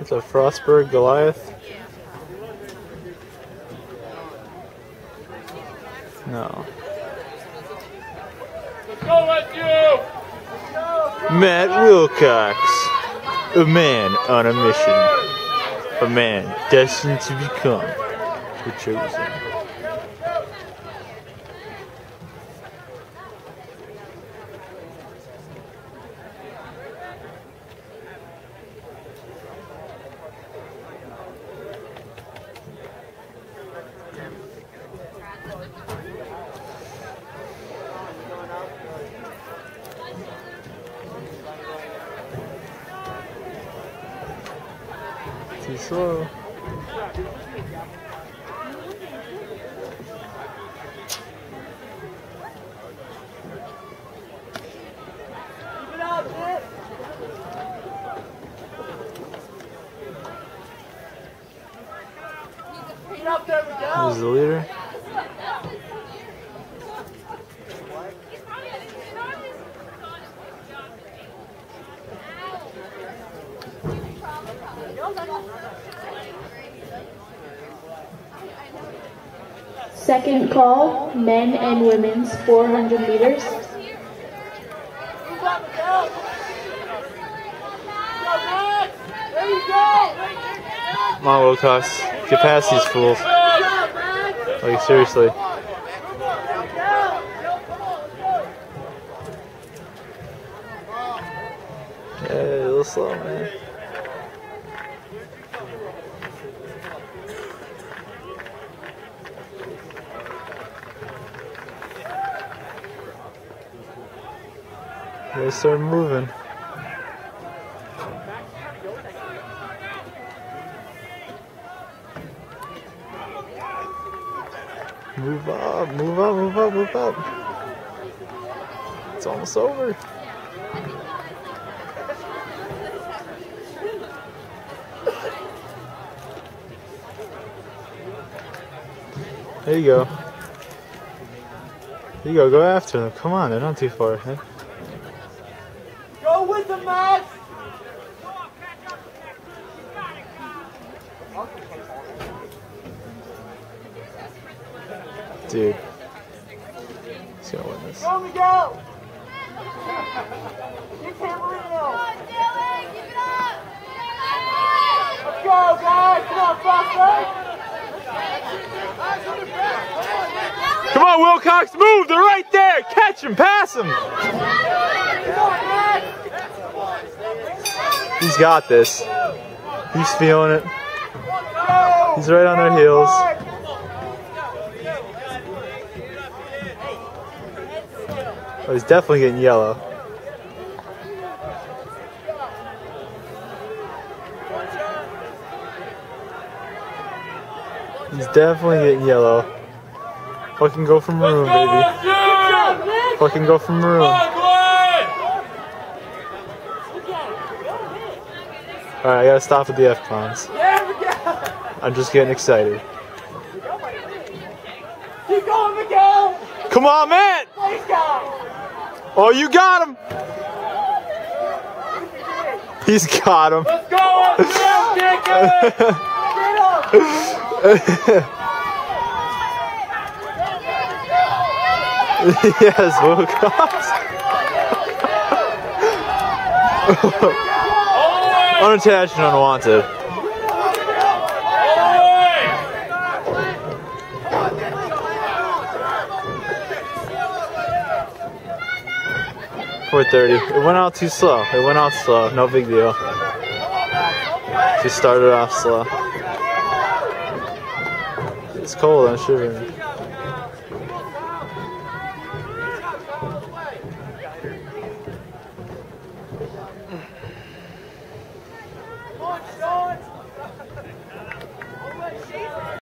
Is a Frostburg Goliath? No. Matt Wilcox, a man on a mission, a man destined to become the chosen. Too. Who's the leader? Second call, men and women's 400 meters. Come on, Wilcox. Get past these fools. Like, seriously. Yeah, a little slow, man. They start moving. Move up, move up, move up, move up. It's almost over. There you go. There you go, go after them. Come on, they're not too far ahead. Go with the Max! Dude. He's gonna win this. Go, Miguel! Get Camarino! Let's go, guys! Come on, faster! Come on, Wilcox, move! They're right there! Catch him, pass him! He's got this. He's feeling it. He's right on their heels. Oh, he's definitely getting yellow. He's definitely getting yellow. Fucking go from maroon, baby. Fucking go from maroon. Alright, I gotta stop with the F clowns. There we go! I'm just getting excited. Keep going, Miguel! Come on, man! Please! Oh, you got him! He's got him. Let's go, Miguel! Kick it! Get him! yes, Wilcox. Unattached and unwanted. Four thirty. It went out too slow. It went out slow. No big deal. Just started off slow. It's cold. I'm shivering.